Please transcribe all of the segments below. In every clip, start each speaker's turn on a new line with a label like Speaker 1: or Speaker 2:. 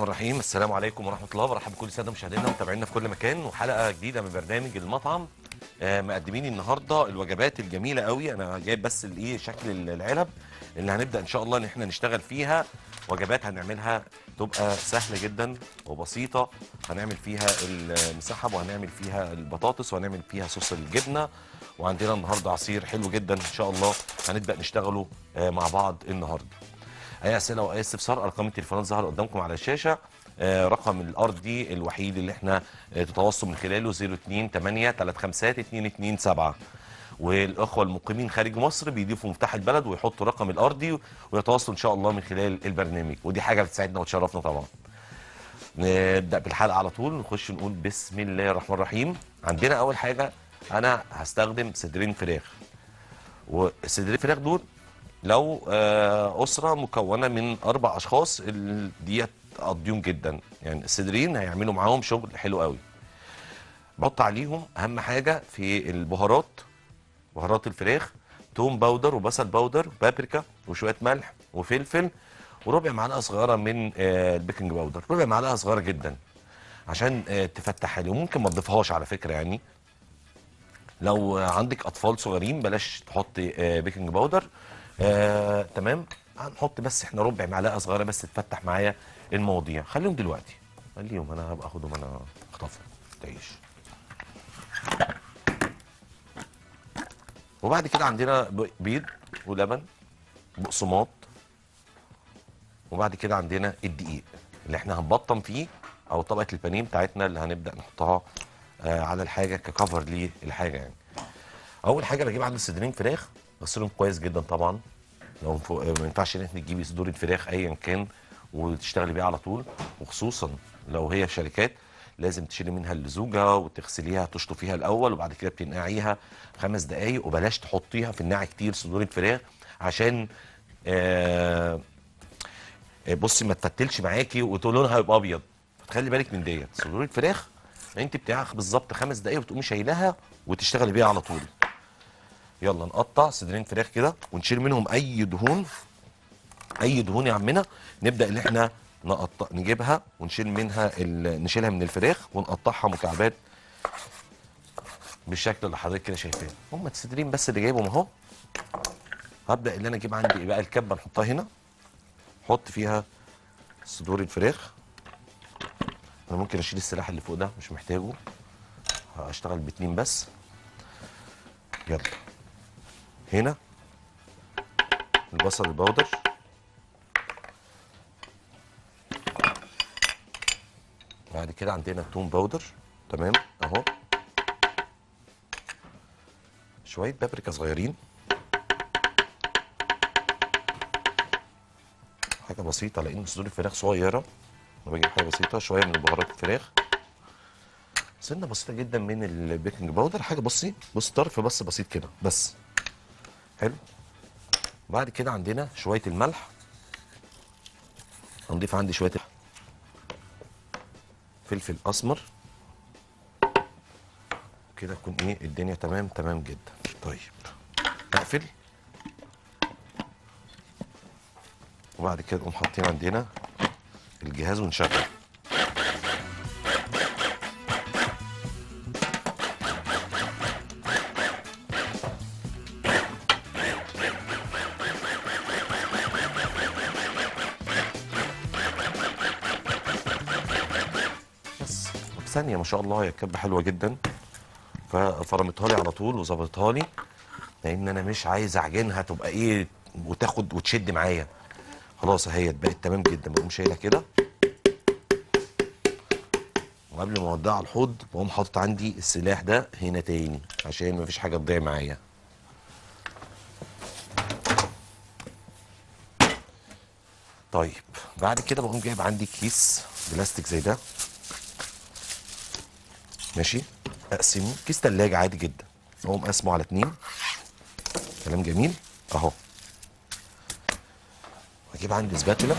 Speaker 1: الرحمن الرحيم. السلام عليكم ورحمة الله. وبرحب بكل الساده مشاهدينا ومتابعينا في كل مكان. وحلقة جديدة من برنامج المطعم. آه، مقدمين النهارده الوجبات الجميلة قوي. أنا جايب بس الايه شكل العلب اللي هنبدأ إن شاء الله إن إحنا نشتغل فيها. وجبات هنعملها تبقى سهلة جدا وبسيطة. هنعمل فيها المسحب وهنعمل فيها البطاطس وهنعمل فيها صوص الجبنة. وعندنا النهارده عصير حلو جدا إن شاء الله. هنبدأ نشتغله آه، مع بعض النهارده. اي اسئله واي استفسار أرقام التليفونات ظهر قدامكم على الشاشة. آه، رقم الأرضي الوحيد اللي إحنا آه، تتواصلوا من خلاله 02 8 35 227 والأخوة المقيمين خارج مصر بيضيفوا مفتاح البلد ويحطوا رقم الأرضي ويتواصلوا إن شاء الله من خلال البرنامج. ودي حاجة بتساعدنا وتشرفنا طبعا. نبدأ بالحلقة على طول نخش نقول بسم الله الرحمن الرحيم. عندنا أول حاجة أنا هستخدم صدرين فراخ. وصدرين الفراخ دول لو آه، أسرة مكونة من أربع أشخاص دي تقضيهم جدا. يعني الصدرين هيعملوا معاهم شغل حلو قوي. بحط عليهم أهم حاجة في البهارات بهارات الفراخ توم powder وبصل powder وبابريكا وشوية ملح وفلفل وربع معلقة صغيرة من آه، ال baking powder. ربع معلقة صغيرة جدا عشان آه، تفتح حلو ممكن ما تضيفهاش على فكرة يعني. لو عندك أطفال صغيرين بلاش تحطي آه، بيكنج باودر. آه، تمام؟ هنحط بس إحنا ربع معلقة صغيرة بس تفتح معايا المواضيع. خليهم دلوقتي. خليهم أنا هبقى أخدهم أنا أخطفهم. تعيش. وبعد كده عندنا بيض ولبن بقسماط. وبعد كده عندنا الدقيق اللي إحنا هنبطن فيه أو طبقة البانيه بتاعتنا اللي هنبدأ نحطها آه على الحاجة ككفر للحاجه يعني. أول حاجة بجيب عندي صدرين فراخ بغسلهم كويس جدا طبعا. لو فوق- ما ينفعش إن انت تجيبي صدور الفراخ ايا كان وتشتغلي بيها على طول وخصوصا لو هي شركات لازم تشيلي منها اللزوجة وتغسليها تشطفيها الأول وبعد كده بتنقعيها خمس دقائق وبلاش تحطيها في النقع كتير صدور الفراخ عشان آه بصي ما تفتلش معاكي وتقول لونها هيبقى أبيض. فتخلي بالك من ديت. صدور الفراخ انت بتاعك بالظبط خمس دقايق وتقومي شايلاها وتشتغلي بيها على طول. يلا نقطع صدرين فراخ كده ونشيل منهم أي دهون أي دهون يا عمنا. نبدأ إن إحنا نقطع نجيبها ونشيل منها ال... نشيلها من الفراخ ونقطعها مكعبات بالشكل اللي حضرتك كده شايفاه. هم الصدرين بس اللي جايبهم أهو. هبدأ إن أنا أجيب عندي بقى الكبة نحطها هنا. أحط فيها صدور الفراخ. أنا ممكن أشيل السلاح اللي فوق ده مش محتاجه. هشتغل باتنين بس. يلا. هنا. البصل البودر بعد كده عندنا التوم powder. تمام أهو. شوية بابريكا صغيرين. حاجة بسيطة لأن صدور الفراخ صغيرة. أنا بجيب حاجة بسيطة شوية من بهارات الفراخ. سنة بسيطة جدا من ال baking powder. حاجة بصي بص طرف بس بسيط كده بس. حلو. بعد كده عندنا شوية الملح. هنضيف عندي شوية فلفل أسمر. كده تكون إيه الدنيا تمام تمام جدا. طيب أقفل. وبعد كده نقوم حاطين عندنا الجهاز ونشغل. في ثانية ما شاء الله هي كبة حلوة جدا. ففرمتها لي على طول وظبطتها لي لأن أنا مش عايز أعجنها تبقى إيه وتاخد وتشد معايا. خلاص اهي بقت تمام جدا بقوم شايلها كده. وقبل ما أوديها على الحوض بقوم حاطط عندي السلاح ده هنا تاني عشان مفيش حاجة تضيع معايا. طيب بعد كده بقوم جايب عندي كيس بلاستيك زي ده. ماشي؟ اقسمه كيس تلاجة عادي جدا. أقوم اقسمه على اتنين. كلام جميل. أهو. واجيب عندي سباتولا.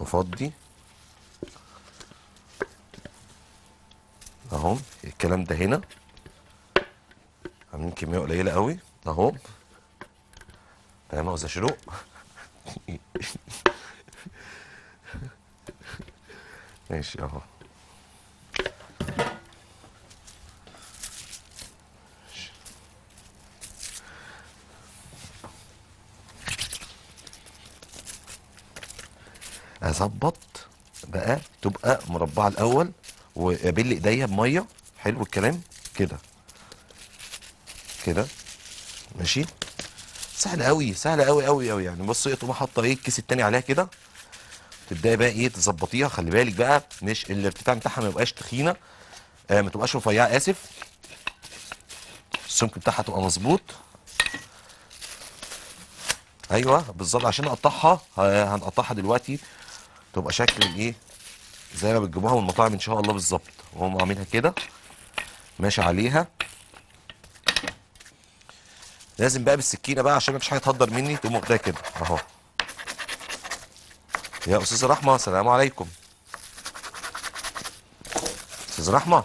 Speaker 1: وافضي أهو. الكلام ده هنا. عاملين كميه قليلة قوي. أهو. تمام يا أستاذ ماشي اهو. اظبط بقى تبقى مربعة الأول وابل ايديا بمية. حلو الكلام. كده. كده. ماشي. سهل قوي سهل قوي قوي قوي يعني. بص تقوم حاطة إيه الكيس التاني عليها كده. تبدأي بقى إيه تظبطيها. خلي بالك بقى مش الارتفاع بتاعها ما يبقاش تخينة آه ما تبقاش رفيعة آسف. السمك بتاعها تبقى مظبوط. أيوه بالظبط عشان نقطعها ه- هنقطعها دلوقتي. تبقى شكل الايه زي ما بتجيبوها من المطاعم إن شاء الله بالظبط. واقوم عاملها كده. ماشي عليها. لازم بقى بالسكينة بقى عشان مفيش حاجة تهدر مني تقوم واخداها كده أهو. يا استاذه رحمة السلام عليكم. استاذه رحمة.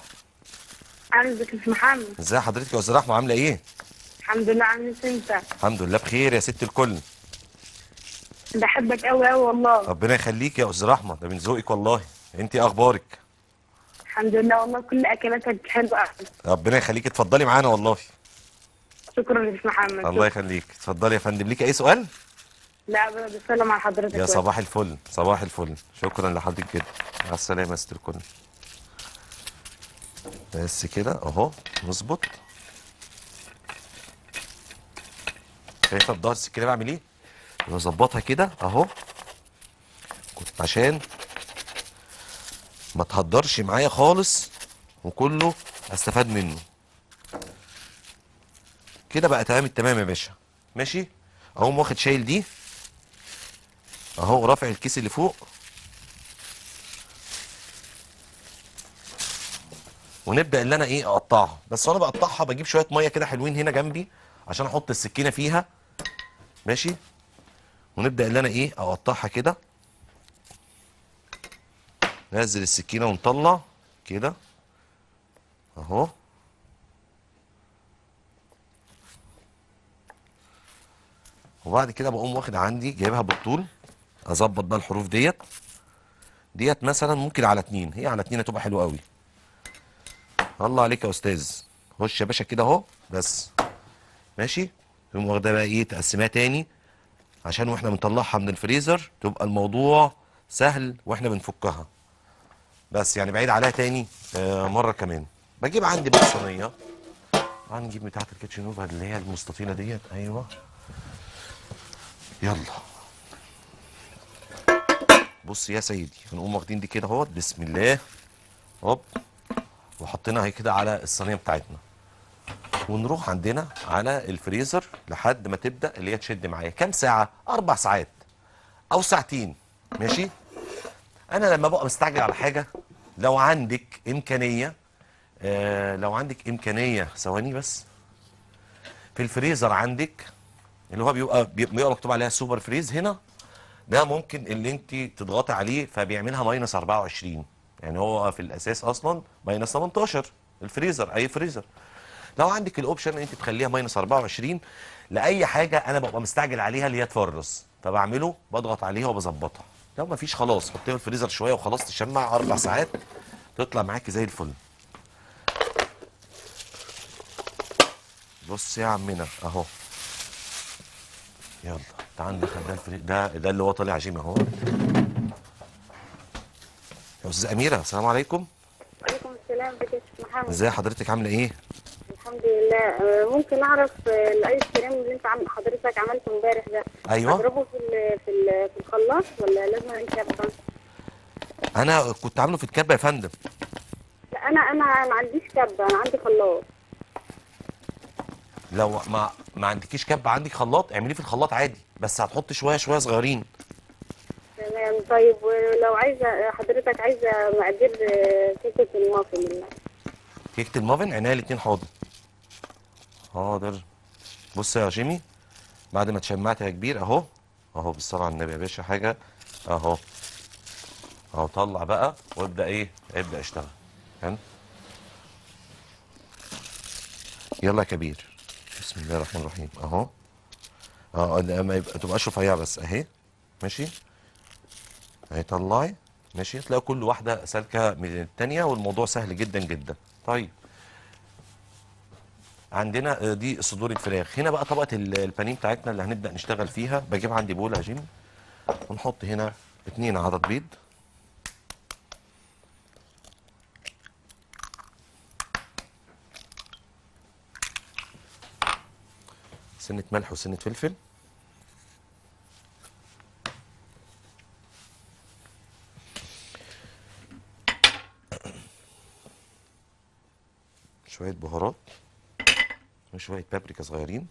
Speaker 2: عندك اسم محمد.
Speaker 1: ازي حضرتك يا استاذه رحمة؟ عاملة إيه؟
Speaker 2: الحمد لله عامل أنت؟
Speaker 1: الحمد لله بخير يا ست الكل.
Speaker 2: بحبك قوي قوي والله.
Speaker 1: ربنا يخليك يا استاذه رحمة ده من ذوقك والله. أنت إيه أخبارك؟
Speaker 2: الحمد لله والله كل أكلاتك حلوة
Speaker 1: ربنا يخليك اتفضلي معانا والله.
Speaker 2: شكرا يا محمد
Speaker 1: الله يخليك اتفضلي يا فندم. ليك أي سؤال؟
Speaker 2: لا بسلم على حضرتك
Speaker 1: يا. صباح الفل صباح الفل. شكرا لحضرتك جدا. مع السلامة يا ست الكل بس كده أهو نظبط شايفة بضهر السكينه بعمل إيه؟ بظبطها كده أهو. عشان ما تهدرش معايا خالص وكله أستفاد منه. كده بقى تمام التمام يا باشا. ماشي؟ اهو واخد شايل دي. اهو رافع الكيس اللي فوق. ونبدأ اللي أنا إيه أقطعها. بس وأنا بقطعها بجيب شوية مية كده حلوين هنا جنبي عشان أحط السكينة فيها. ماشي؟ ونبدأ اللي أنا إيه أقطعها كده. ننزل السكينة ونطلع كده. أهو. وبعد كده بقوم واخد عندي جايبها بالطول. أظبط بقى الحروف ديت. ديت مثلا ممكن على اتنين. هي على اتنين هتبقى حلوة قوي. الله عليك يا أستاذ. خش يا باشا كده أهو. بس. ماشي؟ تقوم واخدها بقى إيه؟ تقسمها تاني. عشان وإحنا بنطلعها من الفريزر تبقى الموضوع سهل وإحنا بنفكها. بس يعني بعيد عليها تاني. آه مرة كمان. بجيب عندي بقى صينية. هنجيب بتاعت الكيتشن نوفا اللي هي المستطيلة ديت. أيوه. يلا. بص يا سيدي هنقوم واخدين دي كده اهوت بسم الله هوب وحطيناها كده على الصينية بتاعتنا. ونروح عندنا على الفريزر لحد ما تبدأ اللي هي تشد معايا. كام ساعة؟ أربع ساعات أو ساعتين. ماشي؟ أنا لما ببقى مستعجل على حاجة لو عندك إمكانية آه لو عندك إمكانية ثواني بس في الفريزر عندك اللي هو بيبقى بيبقى مكتوب عليها super freeze هنا ده ممكن اللي انت تضغطي عليه فبيعملها minus 24 يعني هو في الأساس أصلا minus 18 الفريزر أي فريزر. لو عندك ال option انت تخليها minus 24 لأي حاجة أنا ببقى مستعجل عليها اللي هي تفرز. فبعمله بضغط عليها وبظبطها. لو ما فيش خلاص حطيها في الفريزر شوية وخلاص تشمع أربع ساعات تطلع معاكي زي الفل. بص يا عمنا أهو. يلا. تعال ندخل ده الفريق ده ده اللي هو طالع عجيم اهو. يا أستاذة أميرة السلام عليكم.
Speaker 2: وعليكم السلام بك يا شيخ محمد.
Speaker 1: ازي حضرتك؟ عاملة إيه؟
Speaker 2: الحمد لله. آه، ممكن أعرف آه، الآيس كريم اللي أنت عم حضرتك عملته امبارح ده
Speaker 1: أيوه.
Speaker 2: اضربه في ال- في ال- في الخلاط ولا لازم انكبه
Speaker 1: أنا كنت عامله في الكبة يا فندم.
Speaker 2: لا أنا أنا ما عنديش كبة أنا عندي خلاط.
Speaker 1: لو ما ما عندكيش كبة عندك خلاط؟ اعمليه في الخلاط عادي. بس هتحط شوية شوية صغيرين.
Speaker 2: تمام. طيب ولو عايزة حضرتك عايزة مقادير كيكة المافن
Speaker 1: كيكة المافن؟ عينيا الاتنين حاضر. حاضر. بص يا جيمي بعد ما اتشمعت يا كبير أهو أهو بالصلاة على النبي يا باشا حاجة أهو. أهو طلع بقى وابدأ إيه؟ ابدأ اشتغل. فاهم يلا يا كبير. بسم الله الرحمن الرحيم. أهو. آه ده ما يبقى تبقاش رفيعه بس اهي ماشي؟ اهي طلعي ماشي؟ تلاقي كل واحدة سالكة من التانية والموضوع سهل جدا جدا. طيب. عندنا آه، دي صدور الفراخ. هنا بقى طبقة ال- البانيه بتاعتنا اللي هنبدأ نشتغل فيها. بجيب عندي بوله يا ونحط هنا اتنين عدد بيض. سنة ملح وسنة فلفل. شوية بهارات وشوية بابريكا صغيرين.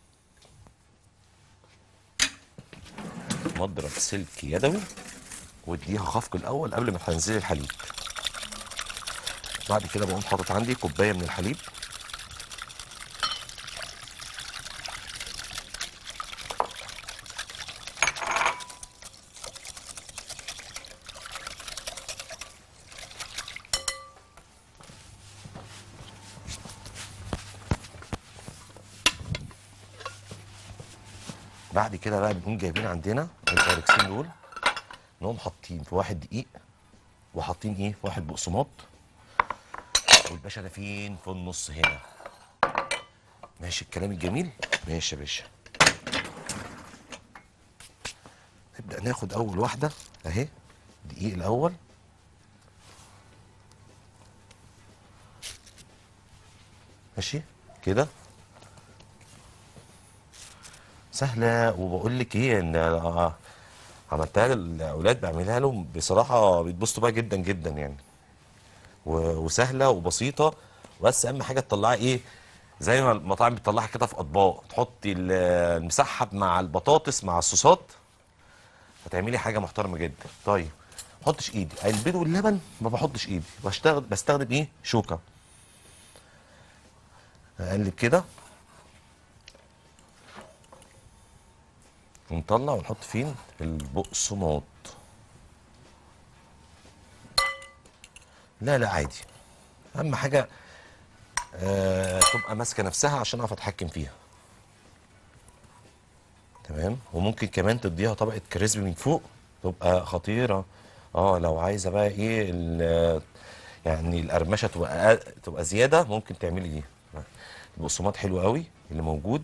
Speaker 1: مضرب سلك يدوي واديها خفق الأول قبل ما تنزلي الحليب. بعد كده بقوم حاطط عندي كوباية من الحليب بعد كده بقى بنقوم جايبين عندنا البايركسين دول. نقوم حاطين في واحد دقيق وحاطين إيه؟ في واحد بقسماط. والباشا ده فين؟ في النص هنا. ماشي الكلام الجميل. ماشي يا باشا. نبدأ ناخد أول واحدة أهي دقيق الأول. ماشي؟ كده. سهلة وبقول لك إيه إن أنا عملتها للأولاد بعملها لهم. بصراحة بيتبسطوا بيها جدا جدا يعني. و- وسهلة وبسيطة. بس أهم حاجة تطلعي إيه زي ما المطاعم بتطلعها كده في أطباق. تحطي ال- المسحب مع البطاطس مع الصوصات. هتعملي حاجة محترمة جدا. طيب ما احطش إيدي. البيض واللبن ما بحطش إيدي. بشتغل بستخدم إيه؟ شوكة. أقلب كده. ونطلع ونحط فين؟ البقسماط. لا لا عادي. أهم حاجة آه تبقى ماسكة نفسها عشان أعرف أتحكم فيها. تمام؟ وممكن كمان تديها طبقة كريسبي من فوق تبقى خطيرة. آه لو عايزة بقى إيه يعني القرمشة تبقى تبقى زيادة ممكن تعملي دي. البقسماط حلو قوي اللي موجود.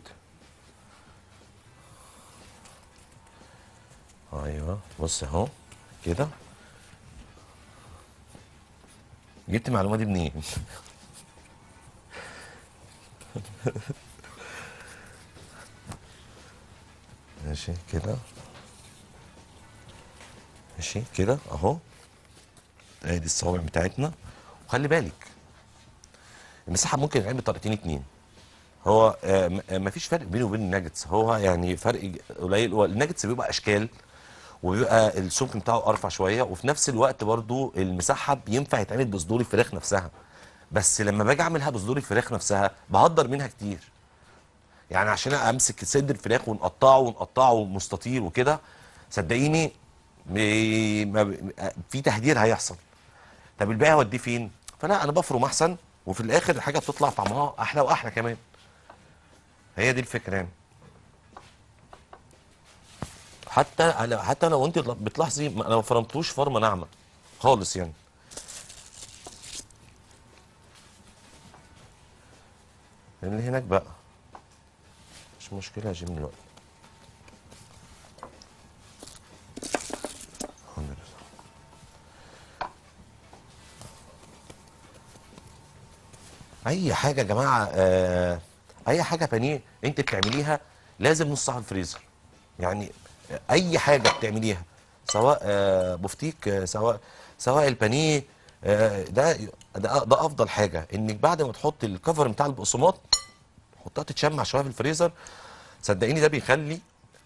Speaker 1: أيوه بص أهو كده. جبت المعلومة دي منين؟ ماشي كده. ماشي كده أهو. ادي الصوابع بتاعتنا. وخلي بالك المساحة ممكن يتعمل بطريقتين اتنين. هو آه، آه، مفيش فرق بينه وبين الناجتس. هو يعني فرق قليل هو الناجتس بيبقى أشكال وبيبقى السمك بتاعه ارفع شوية وفي نفس الوقت برضو المسحب ينفع يتعمل بصدور الفراخ نفسها. بس لما باجي اعملها بصدور الفراخ نفسها بهدر منها كتير. يعني عشان امسك صدر الفراخ ونقطعه ونقطعه مستطيل وكده صدقيني في تهدير هيحصل. طب الباقي اوديه فين؟ فلا أنا بفرم أحسن وفي الآخر الحاجة بتطلع طعمها أحلى وأحلى كمان. هي دي الفكرة يعني. حتى حتى لو انت بتلاحظي أنا ما فرمتوش فرمة ناعمة خالص يعني. اللي هناك بقى. مش مشكلة جيم دلوقتي. أي حاجة يا جماعة آه أي حاجة بانيه انت بتعمليها لازم نص ساعه في الفريزر. يعني أي حاجة بتعمليها سواء آه بفتيك آه سواء سواء البانيه آه ده ده ده أفضل حاجة. إنك بعد ما تحط الكفر بتاع البقسماط حطها تتشمع شوية في الفريزر صدقيني ده بيخلي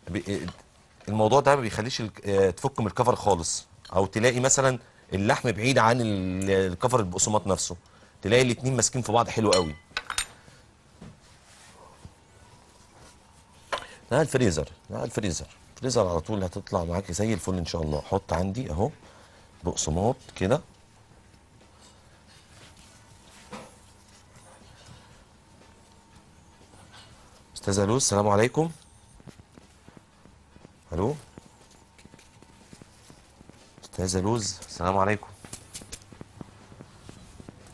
Speaker 1: بي الموضوع ده ما بيخليش تفك من ال cover خالص. أو تلاقي مثلا اللحم بعيد عن ال- ال cover البقسماط نفسه. تلاقي الاتنين ماسكين في بعض حلو قوي. لا الفريزر لا الفريزر. الفريزر على طول هتطلع معاكي زي الفل إن شاء الله. حط عندي أهو بقسماط كده. أستاذة لوز السلام عليكم. ألو. أستاذة لوز السلام عليكم.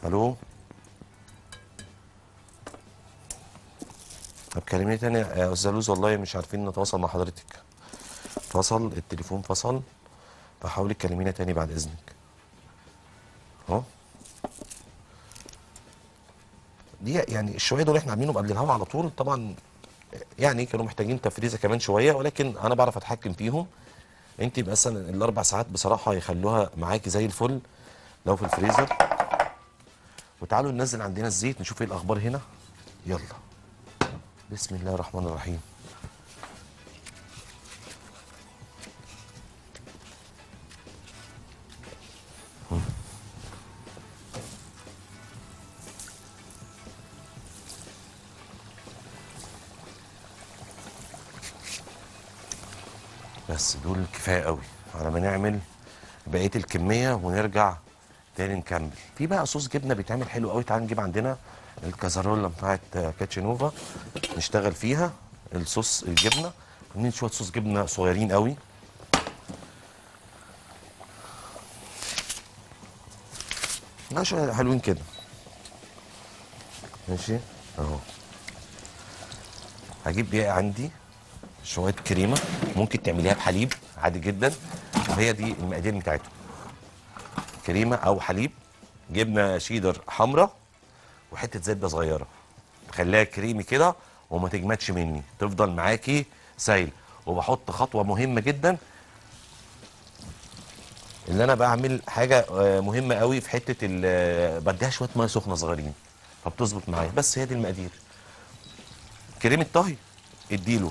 Speaker 1: ألو. طب كلمني تاني يا أستاذة لوز والله مش عارفين نتواصل مع حضرتك. فصل التليفون فصل فحاولي تكلمينا تاني بعد إذنك. أهو. دي يعني الشوية دول إحنا عاملينهم قبل الهوا على طول. طبعا يعني كانوا محتاجين تفريزة كمان شوية ولكن أنا بعرف أتحكم فيهم. انت مثلا الأربع ساعات بصراحة يخلوها معاكي زي الفل لو في الفريزر. وتعالوا ننزل عندنا الزيت نشوف إيه الأخبار هنا. يلا. بسم الله الرحمن الرحيم. الكميه ونرجع تاني نكمل. في بقى صوص جبنة بيتعمل حلو قوي. تعال نجيب عندنا الكازارولا بتاعت كاتشينوفا. نشتغل فيها الصوص الجبنة. عاملين شوية صوص جبنة صغيرين قوي. لا شوية حلوين كده. ماشي؟ اهو. هجيب بقى عندي شوية كريمة. ممكن تعمليها بحليب عادي جدا. وهي دي المقادير بتاعتهم. كريمة أو حليب جبنة شيدر حمراء وحتة زبدة صغيرة. خليها كريمي كده وما تجمدش مني تفضل معاكي سايل. وبحط خطوة مهمة جدا. اللي أنا بعمل حاجة آه، مهمة قوي في حتة آه، بديها شوية مية سخنة صغيرين فبتظبط معايا. بس هي دي المقادير. كريمه طهي اديله.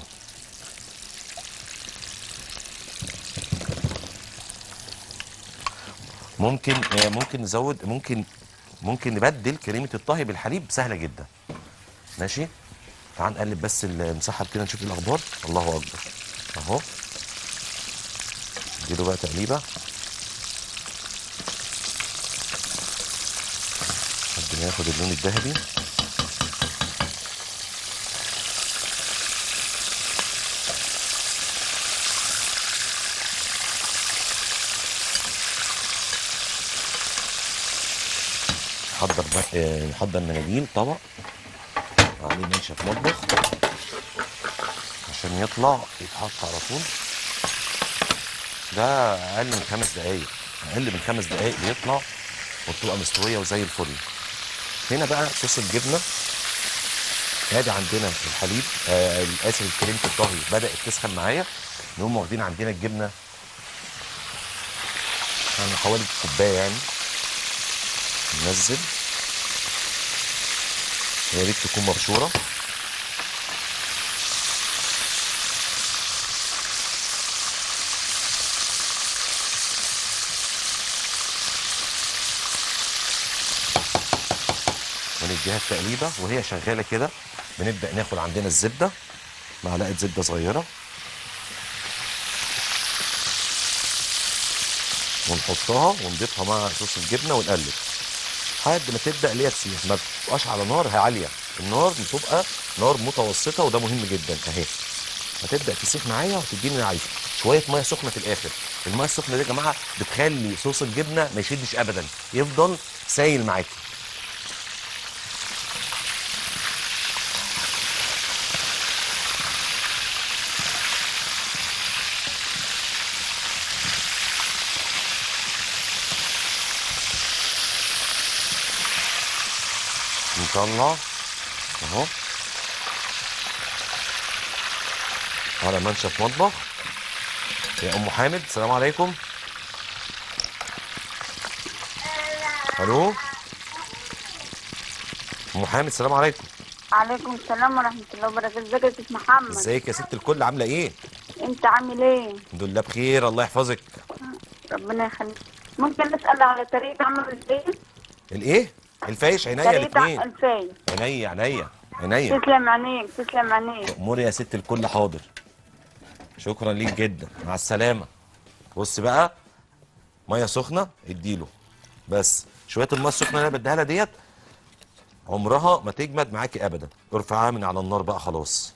Speaker 1: ممكن آه، ممكن نزود ممكن ممكن نبدل كريمة الطهي بالحليب سهلة جدا. ماشي؟ تعال نقلب بس المسحب كده نشوف الأخبار. الله أكبر. أهو. اديله بقى تقليبة. لحد ما ياخد اللون الذهبي. نحضر بقى آه، نحضر مناديل طبق. عليه منشف مطبخ. عشان يطلع يتحط على طول. ده أقل من خمس دقايق. أقل من خمس دقايق بيطلع وبتبقى مستوية وزي الفل. هنا بقى صوص الجبنة. ادي عندنا الحليب آه اسف كريمه الطهي بدأت تسخن معايا. نقوم واخدين عندنا الجبنة. يعني حوالي كوباية يعني. ننزل يا ريت تكون مبشورة. ونديها التقليبه وهي شغالة كده بنبدأ ناخد عندنا الزبدة معلقة زبدة صغيرة. ونحطها ونضيفها مع صوص الجبنة ونقلب. لحد ما تبدأ اللي هي تسيح ما تبقاش على نار عالية. النار بتبقى نار متوسطة وده مهم جدا. أهي. هتبدا تسيح معايا وتديني اللي عايزه شوية ميه سخنة في الآخر. الميه السخنة دي يا جماعة بتخلي صوص الجبنة ما يشدش ابدا. يفضل سايل معاكي. نطلع اهو على منشف مطبخ يا ام حامد السلام عليكم ألو ام حامد السلام عليكم
Speaker 3: عليكم السلام ورحمة الله وبركاته ازيك يا سيد محمد.
Speaker 1: ازيك يا ست الكل عاملة إيه؟
Speaker 3: أنت عامل إيه؟
Speaker 1: الحمد لله بخير الله يحفظك.
Speaker 3: ربنا يخليك. ممكن نسأل على طريقة عمل الفاي
Speaker 1: الإيه؟ الفايش عينيا الاثنين
Speaker 3: الفاي
Speaker 1: عينيا عينيا عينيا.
Speaker 3: تسلم عينيك تسلم عينيك.
Speaker 1: اموري يا ست الكل حاضر. شكرا ليك جدا. مع السلامة. بص بقى مية سخنة اديله. بس شوية المية السخنة اللي أنا بديها لها ديت عمرها ما تجمد معاكي ابدا. ارفعها من على النار بقى خلاص.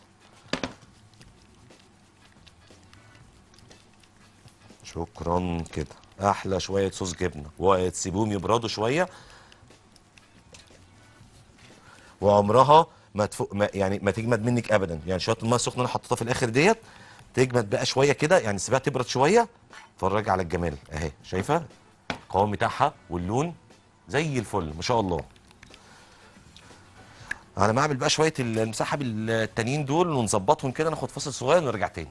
Speaker 1: شكرا كده. أحلى شوية صوص جبنة. وتسيبوهم يبردوا شوية. وعمرها ما, تفوق ما يعني ما تجمد منك ابدا. يعني شوية الميه السخنة اللي حطيتها في الآخر ديت تجمد بقى شوية كده يعني سيبها تبرد شوية. اتفرج على الجمال أهي. شايفة؟ القوام بتاعها واللون زي الفل ما شاء الله. على ما اعمل بقى شوية المسحب التانيين دول ونظبطهم كده ناخد فاصل صغير ونرجع تاني.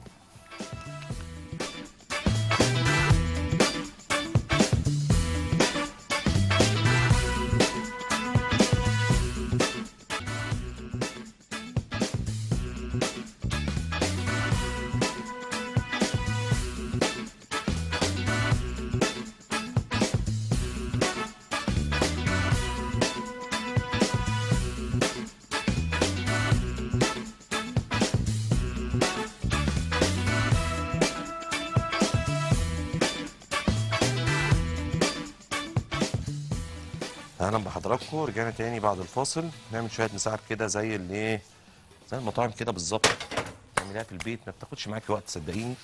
Speaker 1: أهلا بحضراتكم رجعنا تاني بعد الفاصل. نعمل شوية مساعد كده زي اللي إيه زي المطاعم كده بالظبط. تعمليها في البيت ما بتاخدش معاكي وقت صدقيني.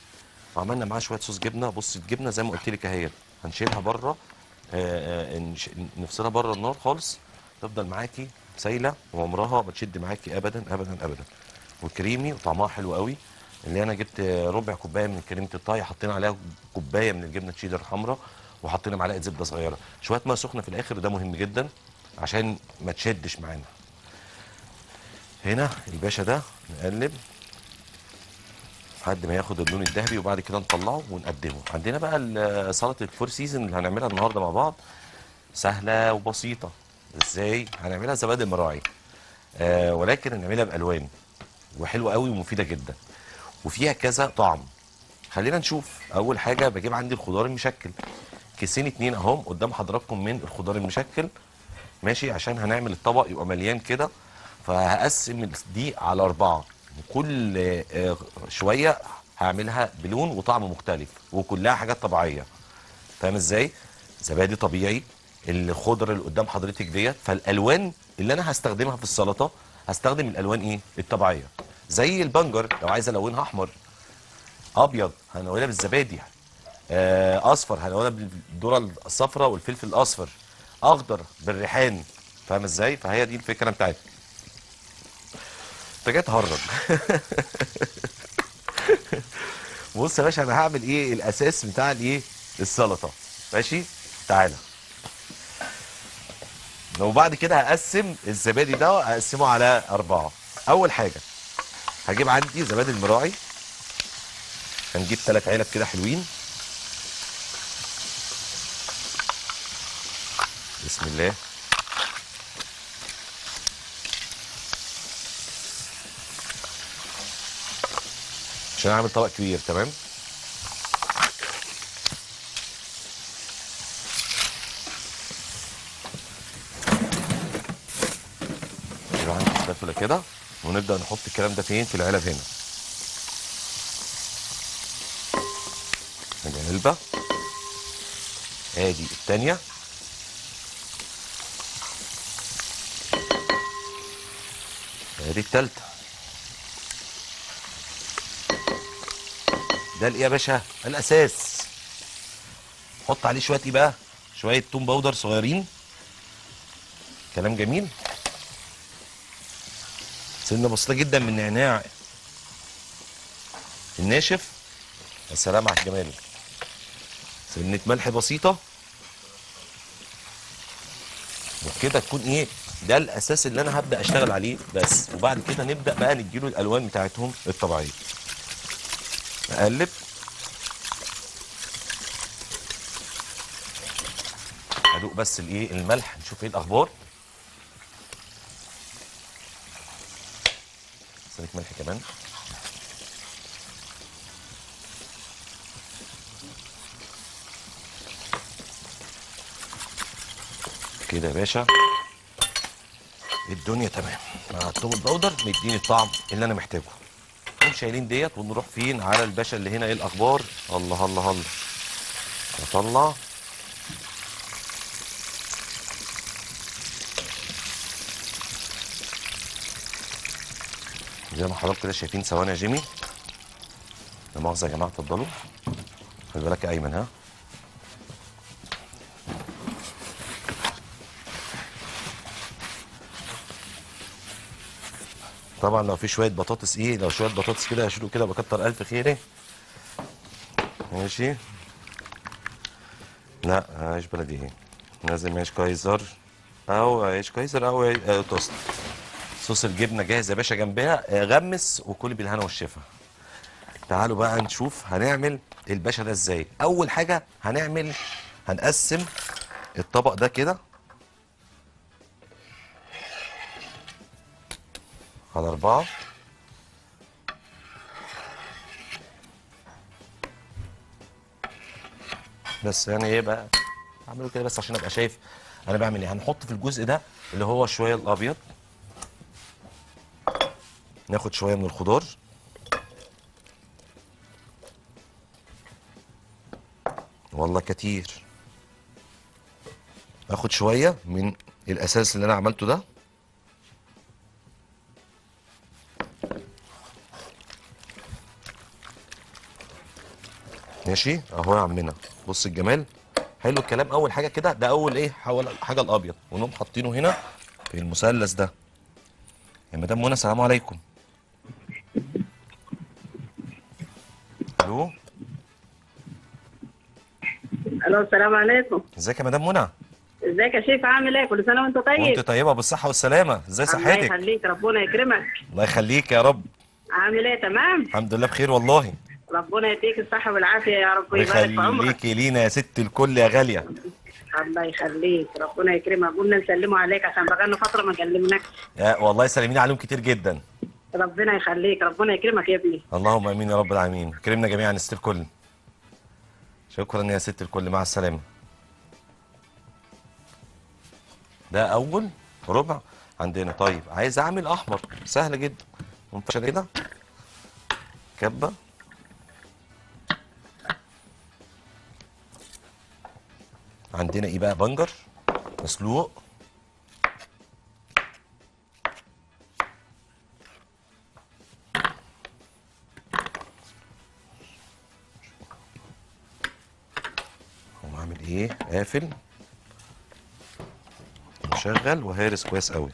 Speaker 1: وعملنا معاها شوية صوص جبنة. بص الجبنة زي ما قلت لك اهي هنشيلها بره آه، آه، نفصلها بره النار خالص. تفضل معاكي سايلة وعمرها ما تشد معاكي ابدا ابدا ابدا. وكريمي وطعمها حلو قوي. اللي أنا جبت ربع كوباية من كريمة الطهي حطينا عليها كوباية من الجبنة تشيدر الحمراء وحطينا معلقة زبدة صغيرة. شوية مية سخنة في الآخر ده مهم جدا عشان ما تشدش معانا. هنا الباشا ده نقلب لحد ما ياخد اللون الذهبي وبعد كده نطلعه ونقدمه. عندنا بقى سلطة ال four season اللي هنعملها النهارده مع بعض. سهلة وبسيطة. إزاي؟ هنعملها زبادي المراعي. آه ولكن هنعملها بألوان. وحلوة قوي ومفيدة جدا. وفيها كذا طعم. خلينا نشوف. أول حاجة بجيب عندي الخضار المشكل. كيسين اتنين اهم قدام حضراتكم من الخضار المشكل. ماشي عشان هنعمل الطبق يبقى مليان كده. فهقسم دي على أربعة. وكل آه، شوية هعملها بلون وطعم مختلف وكلها حاجات طبيعية. فاهم إزاي؟ زبادي طبيعي الخضره اللي قدام حضرتك ديت. فالألوان اللي أنا هستخدمها في السلطة هستخدم الألوان إيه؟ الطبيعية. زي البنجر لو عايز ألونها أحمر. أبيض هنقولها بالزبادي آه، أصفر هنقولها بالذره الصفراء والفلفل الأصفر؟ أخضر بالريحان فاهم إزاي؟ فهي دي الفكرة بتاعتي أنت جاي تهرج. بص يا باشا أنا هعمل إيه؟ الأساس بتاع الإيه؟ السلطة. ماشي؟ تعالى. وبعد كده هقسم الزبادي ده هقسمه على أربعة. أول حاجة هجيب عندي زبادي المراعي. هنجيب ثلاث علب كده حلوين. بسم الله. عشان أعمل طبق كبير تمام؟ كده ونبدأ نحط الكلام ده فين؟ في العلب هنا. ادي آدي الثانية ادي التالتة. ده الايه يا باشا؟ الأساس. حط عليه شوية إيه بقى؟ شوية توم باودر صغيرين. كلام جميل. سنة بسيطة جدا من النعناع الناشف. يا سلام على الجمال. سنة ملح بسيطة. وكده تكون إيه ده الأساس اللي أنا هبدأ أشتغل عليه بس. وبعد كده نبدأ بقى نديله الألوان بتاعتهم الطبيعية. اقلب أدوق بس الإيه الملح نشوف إيه الأخبار. سنه ملح كمان. كده يا باشا. الدنيا تمام. مع التوم البودر مديني الطعم اللي أنا محتاجه. نقوم شايلين ديت ونروح فين؟ على الباشا اللي هنا إيه الأخبار؟ الله الله الله. اطلع زي ما حضراتكم كده شايفين ثواني يا جيمي. لا مؤاخذة يا جماعة اتفضلوا. خلي بالك يا أيمن ها؟ طبعا لو في شوية بطاطس إيه لو شوية بطاطس كده اشيله كده بكتر ألف خيري. ماشي. لا عيش بلدي. إيه لازم عيش كايزر. أو عيش كايزر أو عيش آه، توست. صوص الجبنة جاهز يا باشا جنبها. آه، غمس وكل بالهنا والشفا. تعالوا بقى نشوف هنعمل الباشا ده إزاي. أول حاجة هنعمل هنقسم الطبق ده كده. على أربعة بس يعني إيه بقى؟ أعمله كده بس عشان أبقى شايف أنا بعمل إيه. هنحط في الجزء ده اللي هو شوية الأبيض. ناخد شوية من الخضار. والله كتير. آخد شوية من الأساس اللي أنا عملته ده. ماشي؟ اهو يا عمنا. بص الجمال. حلو الكلام. أول حاجة كده ده أول إيه حول حاجة الأبيض. ونقوم حاطينه هنا في المثلث ده. يا مدام منى السلام عليكم. ألو؟
Speaker 2: ألو السلام عليكم.
Speaker 1: إزيك يا مدام منى؟
Speaker 2: إزيك يا شيف؟ عامل إيه؟ كل سنة وأنت طيب؟
Speaker 1: وأنت طيبة بالصحة والسلامة. إزاي
Speaker 2: الله
Speaker 1: صحتك؟
Speaker 2: يخليك ربنا يكرمك.
Speaker 1: الله يخليك يا رب.
Speaker 2: عامل إيه؟ تمام؟
Speaker 1: الحمد لله بخير والله.
Speaker 2: ربنا يديك الصحة والعافية يا رب ويبارك في عمرك.
Speaker 1: ويخليكي لينا يا ست الكل يا غالية.
Speaker 2: الله يخليك ربنا يكرمك. قلنا نسلموا عليك عشان بقالنا فترة ما كلمناكش.
Speaker 1: والله سلميني عليهم كتير جدا.
Speaker 2: ربنا يخليك ربنا يكرمك يا ابني.
Speaker 1: اللهم آمين يا رب العالمين. كرمنا جميعا يا ست الكل. شكرا يا ست الكل مع السلامة. ده أول ربع عندنا. طيب عايز أعمل أحمر سهل جدا. منفشه كده كبة. عندنا إيه بقى؟ بنجر مسلوق. هقوم عامل إيه؟ قافل. مشغل وهارس كويس قوي.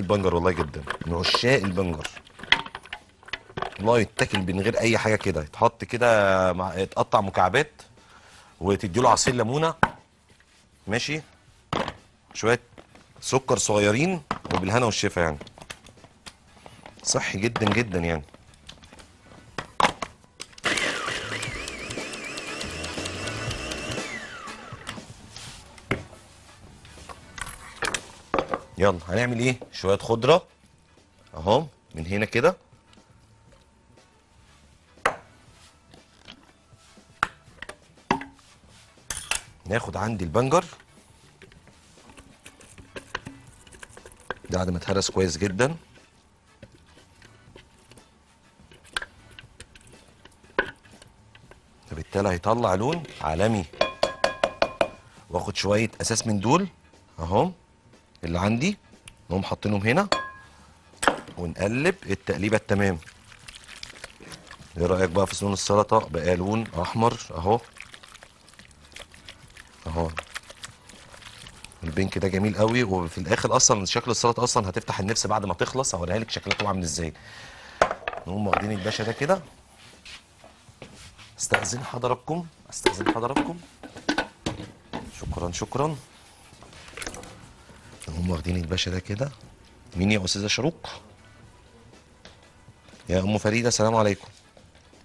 Speaker 1: البنجر والله جدا من عشاق البنجر. والله يتاكل من غير أي حاجة كده يتحط كده مع يتقطع مكعبات وتديله عصير ليمونة ماشي؟ شوية سكر صغيرين وبالهنا والشفا يعني. صحي جدا جدا يعني. يلا هنعمل إيه؟ شوية خضرة اهو من هنا كده. ناخد عندي البنجر. ده بعد ما اتهرس كويس جدا. فبالتالي هيطلع لون عالمي. واخد شوية أساس من دول اهو. اللي عندي نقوم حاطينهم هنا ونقلب التقليبة التمام. إيه رأيك بقى في سنون السلطة؟ بقى لون أحمر أهو. أهو. البينك ده جميل قوي وفي الآخر أصلا شكل السلطة أصلا هتفتح النفس بعد ما تخلص هوريها لك شكلها عامل إزاي. نقوم واخدين الباشا ده كده. استأذن حضراتكم استأذن حضراتكم. شكرا شكرا. نقوم واخدين الباشا ده كده. مين يا أستاذة شروق يا أم فريدة السلام عليكم.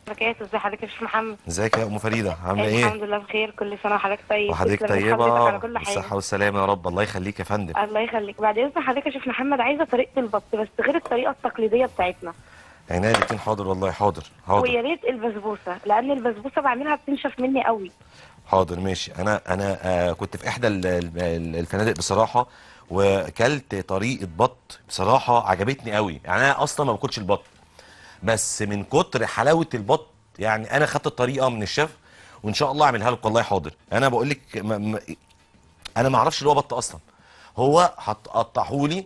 Speaker 3: بركات ازي حضرتك يا شيخ محمد.
Speaker 1: ازيك يا أم فريدة؟ عاملة إيه؟
Speaker 3: الحمد لله بخير كل سنة وحضرتك طيب.
Speaker 1: وحضرتك
Speaker 3: طيبة؟
Speaker 1: بالصحة والسلامة يا رب. الله يخليك يا فندم.
Speaker 3: الله يخليك. بعد إذن حضرتك يا شيخ محمد عايزة طريقة البط بس غير الطريقة التقليدية بتاعتنا.
Speaker 1: عينيا الاتنين حاضر والله حاضر حاضر.
Speaker 3: ويا ريت البسبوسة لأن البسبوسة بعملها بتنشف مني قوي.
Speaker 1: حاضر ماشي. أنا أنا آه كنت في إحدى ال- ال- الفنادق بصراحة. وكلت طريقة بط بصراحة عجبتني قوي. يعني أنا أصلا ما باكلش البط بس من كتر حلاوة البط يعني أنا خدت الطريقة من الشيف وإن شاء الله أعملها لك والله حاضر. أنا بقول لك أنا ما أعرفش اللي هو بط أصلا. هو هتقطعهولي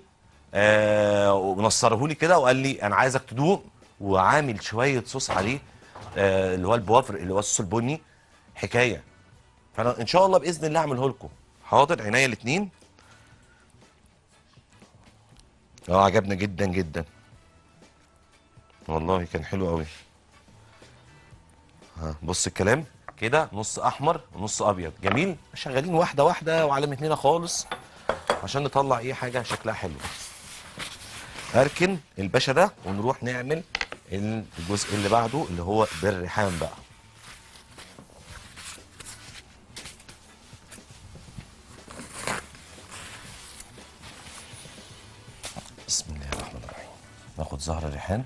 Speaker 1: آه ونصره لي كده وقال لي أنا عايزك تدوق وعامل شوية صوص عليه آه اللي هو البوافر اللي هو الصوص البني حكاية. فأنا إن شاء الله بإذن الله أعمله لكم. حاضر؟ عينيا الاثنين آه عجبنا جدا جدا. والله كان حلو قوي ها بص الكلام. كده نص أحمر ونص أبيض. جميل. شغالين واحدة واحدة وعلى مهلنا خالص عشان نطلع إيه حاجة شكلها حلو. أركن الباشا ده ونروح نعمل الجزء اللي بعده اللي هو بالريحان بقى. ناخد زهر الريحان.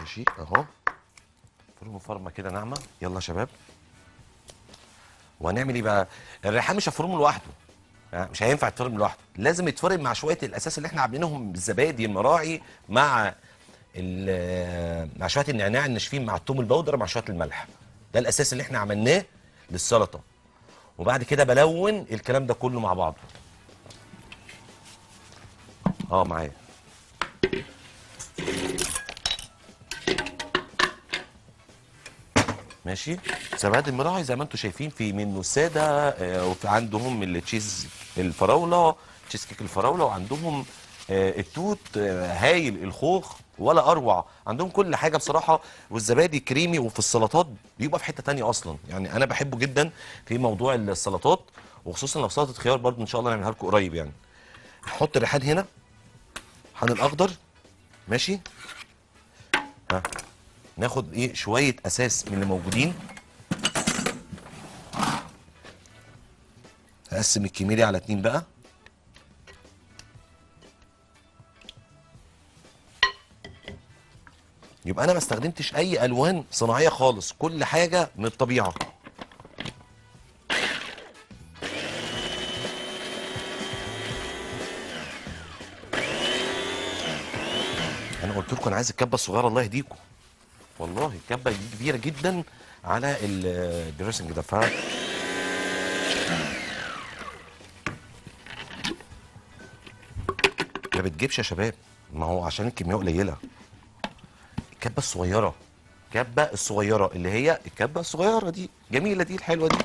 Speaker 1: ماشي أهو. فرمه فرمة كده ناعمة. يلا يا شباب. وهنعمل إيه بقى؟ الريحان مش هفرمه لوحده. مش هينفع يتفرم لوحده. لازم يتفرم مع شوية الأساس اللي إحنا عاملينهم بالزبادي المراعي مع مع شوية النعناع الناشفين مع الثوم البودر مع شوية الملح. ده الأساس اللي إحنا عملناه للسلطة. وبعد كده بلون الكلام ده كله مع بعضه. آه معايا. ماشي؟ زبادي المراعي زي ما أنتم شايفين في منه ساده آه، وفي عندهم ال cheese الفراولة تشيز كيك الفراولة وعندهم آه، التوت آه، هايل الخوخ ولا أروع. عندهم كل حاجة بصراحة والزبادي كريمي وفي السلطات بيبقى في حتة تانية أصلا. يعني أنا بحبه جدا في موضوع السلطات وخصوصا لو سلطة خيار برضه إن شاء الله نعملها لكم قريب يعني. هحط الريحان هنا الريحان الاخضر ماشي؟ ها. ناخد إيه شوية أساس من اللي موجودين. هقسم الكميري على اتنين بقى. يبقى أنا ما استخدمتش أي ألوان صناعية خالص كل حاجة من الطبيعة. أنا قلت لكم أنا عايز الكبة الصغيرة الله يهديكم. والله دي كبيرة جدا على ال- الدريسنج ده ف ما بتجيبش يا شباب؟ ما هو عشان الكميه قليلة. الكبة الصغيرة الكبه الصغيرة اللي هي الكبة الصغيرة دي جميلة دي الحلوة دي.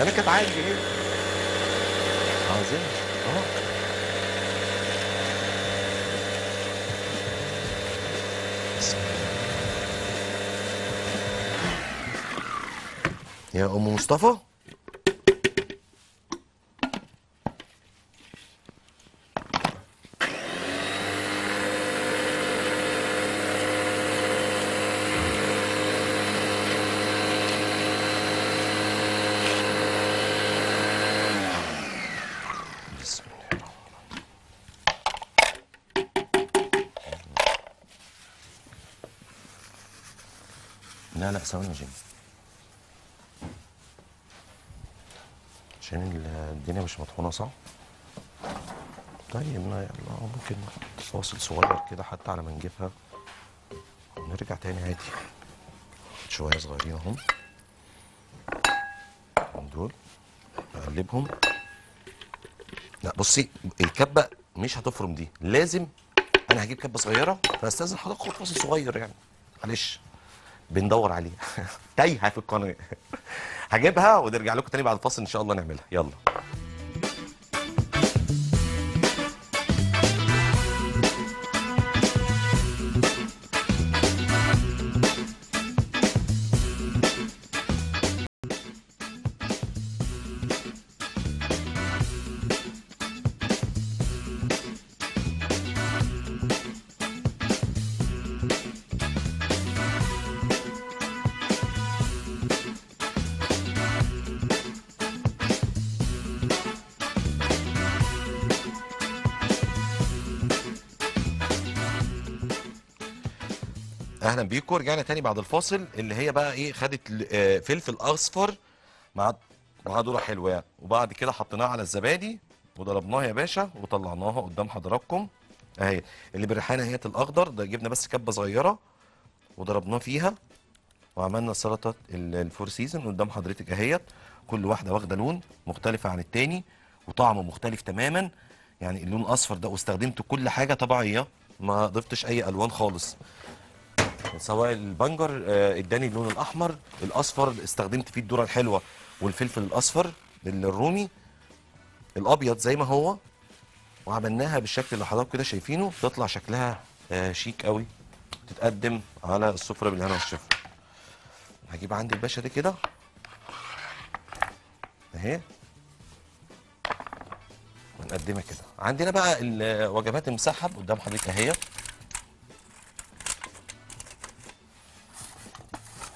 Speaker 1: أنا كانت عندي كده عايزين أه. يا أم مصطفى. لا لا ثواني يا جيمي عشان ال- الدنيا مش مطحونة صح؟ طيب يلا ممكن فاصل صغير كده حتى على ما نجيبها. ونرجع تاني عادي. شوية صغيرين اهم دول. أقلبهم. لا بصي الكبة مش هتفرم دي. لازم أنا هجيب كبة صغيرة فأستأذن حضرتك خد فاصل صغير يعني. معلش. بندور عليه تايهة في القناة. هجيبها ونرجع لكم تاني بعد الفاصل إن شاء الله نعملها. يلا. أهلا بيكم رجعنا تاني بعد الفاصل اللي هي بقى إيه خدت آه، فلفل أصفر مع مع ذره حلوة يعني. وبعد كده حطيناها على الزبادي وضربناها يا باشا وطلعناها قدام حضراتكم. أهي اللي بالريحانه هي الأخضر ده جبنا بس كبة صغيرة وضربناه فيها. وعملنا سلطة ال- ال four season قدام حضرتك أهيت. كل واحدة واخدة لون مختلفه عن التاني وطعمه مختلف تماما. يعني اللون الأصفر ده واستخدمت كل حاجة طبيعية ما ضفتش أي ألوان خالص. سواء البنجر آه، اداني اللون الأحمر الأصفر استخدمت فيه الذره الحلوة والفلفل الأصفر الرومي الأبيض زي ما هو وعملناها بالشكل اللي حضراتكم كده شايفينه. تطلع شكلها آه، شيك قوي. تتقدم على السفرة بالهنا والشفا. هجيب عندي الباشا دي كده. أهي. ونقدمها كده. عندنا بقى الوجبات المسحب. قدام حضرتك أهي.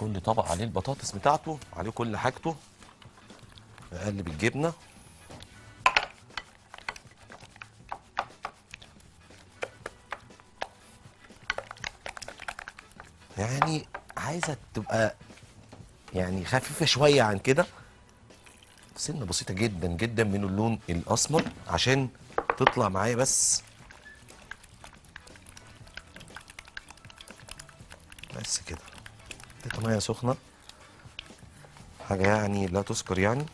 Speaker 1: كل طبق عليه البطاطس بتاعته عليه كل حاجته اقلب الجبنة. يعني عايزة تبقى يعني خفيفة شوية عن كده. سنة بسيطة جدا جدا من اللون الأسمر عشان تطلع معايا بس حطيت مية سخنة. حاجة يعني لا تذكر يعني.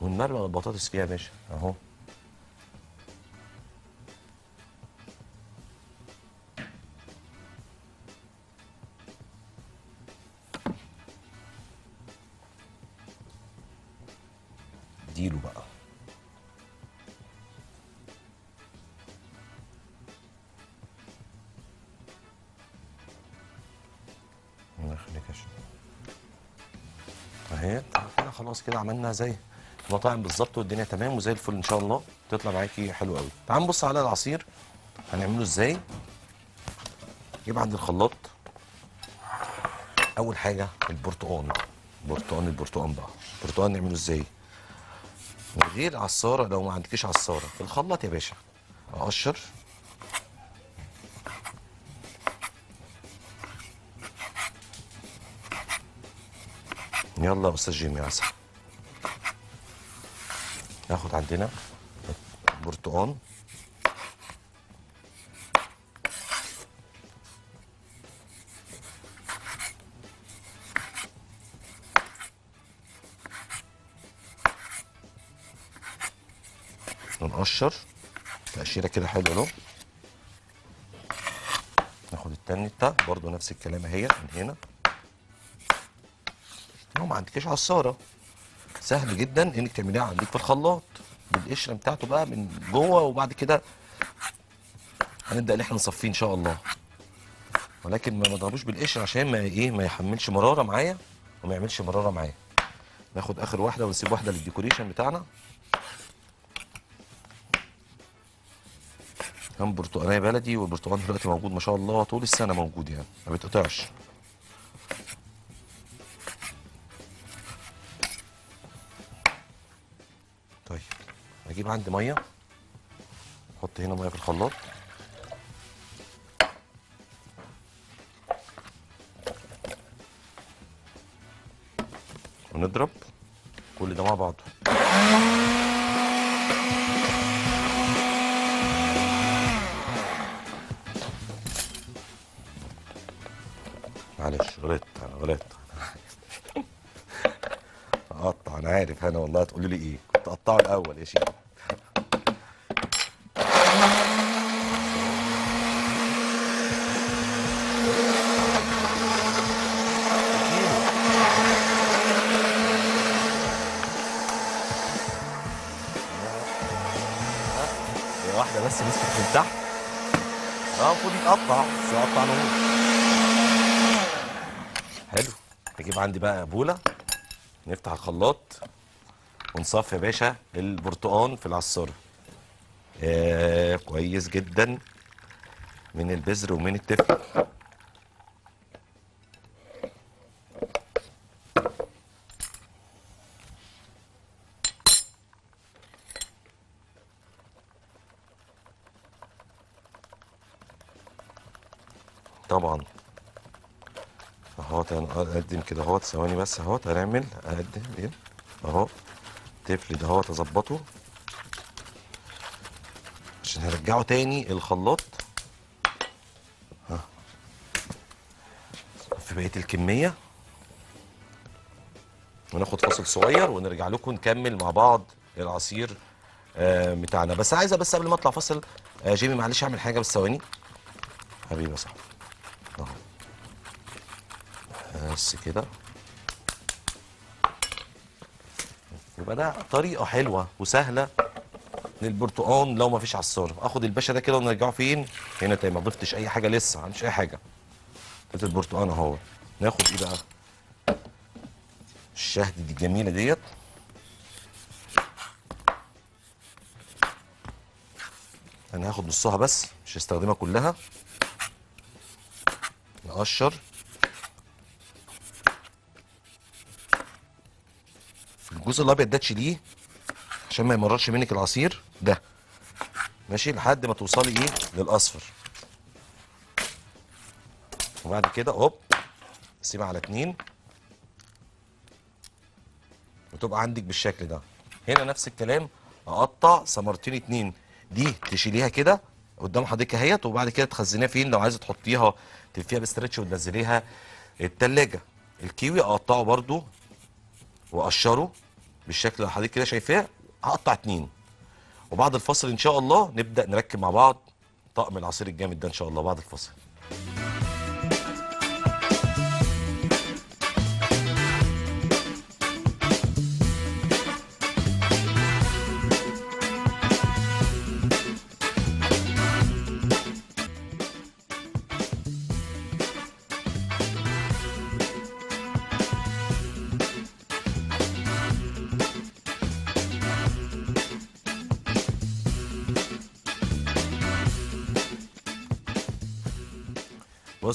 Speaker 1: ونمرق البطاطس فيها يا باشا أهو. كده عملنا زي المطاعم بالظبط والدنيا تمام وزي الفل إن شاء الله. تطلع معاكي حلو قوي. تعال نبص على العصير. هنعمله إزاي؟ جيب عند الخلاط. أول حاجة البرتقال. برتقال البرتقال بقى. البرتقال نعمله إزاي؟ من غير عصارة. لو ما عندكيش عصارة. في الخلاط يا باشا. أقشر. يلا يا أستاذ جيمي عسل. ناخد عندنا برتقال. ونقشر تقشيرة كده حلوة له ناخد التاني بتاع برضو نفس الكلام أهي من هنا. ما عندكش عصارة. سهل جدا إنك تعمليها عندك في الخلاط بالقشرة بتاعته بقى من جوه وبعد كده هنبدأ إن إحنا نصفيه إن شاء الله. ولكن ما نضربوش بالقشر عشان ما إيه ما يحملش مرارة معايا وما يعملش مرارة معايا. ناخد آخر واحدة ونسيب واحدة للديكوريشن بتاعنا. كان برتقانيه بلدي والبرتقال دلوقتي موجود ما شاء الله طول السنة موجود يعني ما بيتقطعش. طيب. أجيب عندي مية. أحط هنا مية في الخلاط. ونضرب. كل ده مع بعضه. معلش غلطت أنا غلطت. أقطع أنا عارف أنا والله هتقولي لي إيه. كنت اقطعه الأول يا شيخ. واحدة بس مسكت من تحت. آه المفروض يتقطع. بس يقطع هو. حلو. نجيب عندي بقى بوله. نفتح الخلاط. ونصفي يا باشا البرتقال في العصارة. آه كويس جدا. من البذر ومن التفل. طبعا. اهوت أنا اقدم كده. اهوت ثواني بس. اهوت هنعمل اقدم إيه اهو تفلد اهوت اظبطه عشان هرجعه تاني الخلاط. ها. في بقية الكمية. وناخد فاصل صغير ونرجع لكم نكمل مع بعض العصير آه، بتاعنا. بس عايزه بس قبل ما اطلع فاصل آه، جيمي معلش اعمل حاجة بس ثواني. حبيبي يا صاحبي. اهو بس كده. يبقى ده طريقة حلوة وسهلة للبرتقال لو ما فيش عصار آخد الباشا ده كده ونرجعه فين؟ هنا تاني. ما ضفتش أي حاجة لسه ما عملتش أي حاجة. حتة البرتقال أهو. ناخد إيه بقى؟ الشهد دي الجميلة ديت. أنا هاخد نصها بس مش هستخدمها كلها. نقشر. الجزء الأبيض ده تشيليه عشان ما يمررش منك العصير. ده. ماشي لحد ما توصلي إيه؟ للأصفر. وبعد كده هوب سيبها على اتنين. وتبقى عندك بالشكل ده. هنا نفس الكلام أقطع ثمرتين اتنين. دي تشيليها كده قدام حضرتك اهيت وبعد كده تخزنيها فين؟ لو عايزة تحطيها تلفيها بستريتش وتنزليها التلاجة. الكيوي أقطعه برضو واقشره بالشكل اللي حضرتك كده شايفاه هقطع اتنين. وبعد الفصل إن شاء الله نبدأ نركب مع بعض طقم العصير الجامد ده إن شاء الله بعد الفصل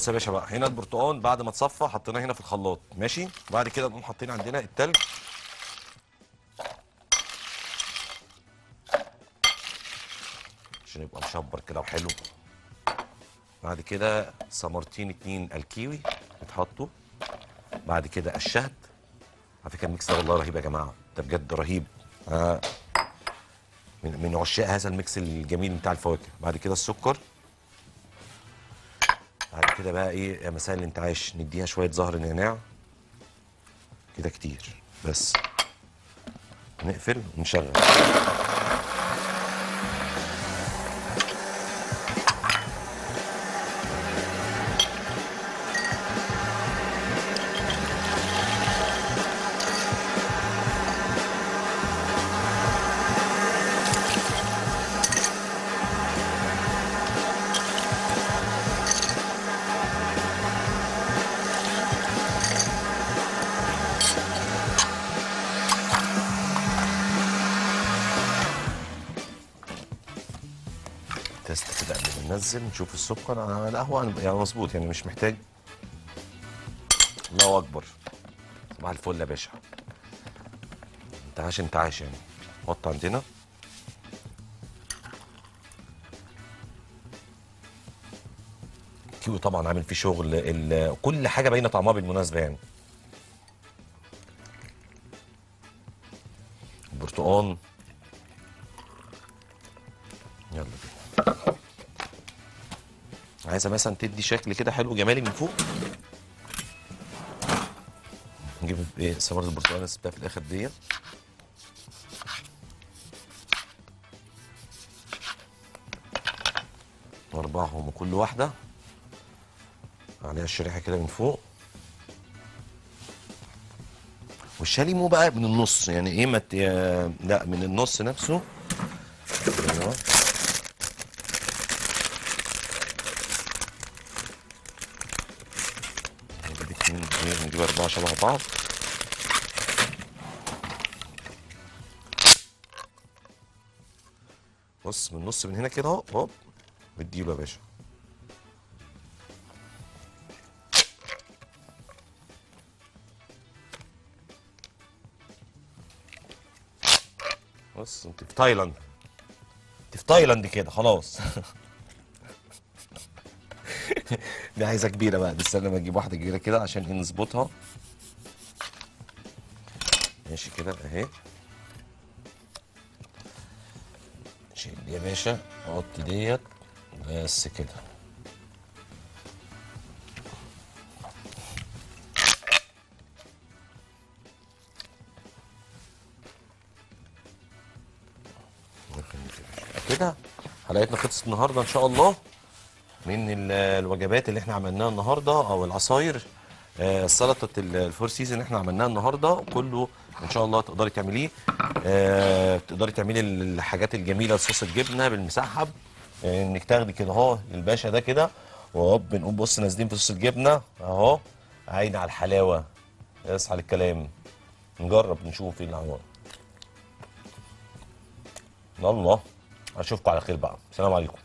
Speaker 1: يا باشا بقى. هنا البرتقال بعد ما اتصفى حطيناه هنا في الخلاط. ماشي؟ بعد كده نقوم حاطين عندنا التلج. عشان يبقى مشبر كده وحلو. بعد كده ثمرتين اتنين الكيوي بيتحطوا بعد كده الشهد. على فكرة ال mix ده والله رهيب يا جماعة. ده بجد رهيب. آه. من من عشاق هذا ال mix الجميل بتاع الفواكه. بعد كده السكر. بعد كده بقى إيه يا مساء الانتعاش. نديها شوية زهر نعناع. كده كتير. بس. نقفل ونشغل. ننزل نشوف السكر لا هو يعني مظبوط يعني مش محتاج. الله أكبر. صباح الفل يا باشا. انتعاش انتعاش يعني. حط عندنا. كيوي طبعا عامل فيه شغل كل حاجة باينة طعمها بالمناسبة يعني. عايزه مثلا تدي شكل كده حلو جمالي من فوق. نجيب إيه ثمره البرتقال اللي سبتها في الآخر ديت. وأربعهم وكل واحدة. عليها الشريحة كده من فوق. والشاليمو بقى من النص يعني إيه ما لا من النص نفسه أيوه نجيب اتنين اتنين نجيب أربعة شبه بعض. بص من النص من هنا كده اهو هوب اديله يا باشا. بص انت في تايلاند. انت في تايلاند كده خلاص. دي عايزة كبيرة بقى بس أنا بجيب واحدة كبيرة كده عشان إيه نظبطها. ماشي كده اهي. شيل يا باشا حط ديت بس كده. كده حلقتنا خلصت النهارده إن شاء الله. من ال- الوجبات اللي إحنا عملناها النهارده أو العصاير آه، سلطة ال- الفور سيزون إحنا عملناها النهارده كله إن شاء الله تقدري تعمليه. آه، تقدري تعملي الحاجات الجميلة صوص الجبنة بالمسحب. إنك تاخدي كده أهو الباشا ده كده وهوب بنقوم بص نازلين في صوص الجبنة أهو. عين على الحلاوة. اصحى للكلام. نجرب نشوف إيه اللي عمل الله أشوفكم على خير بقى. السلام عليكم.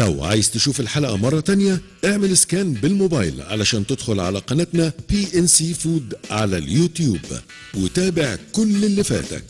Speaker 4: لو عايز تشوف الحلقة مرة تانية اعمل scan بالموبايل علشان تدخل على قناتنا PNC Food على اليوتيوب وتابع كل اللي فاتك.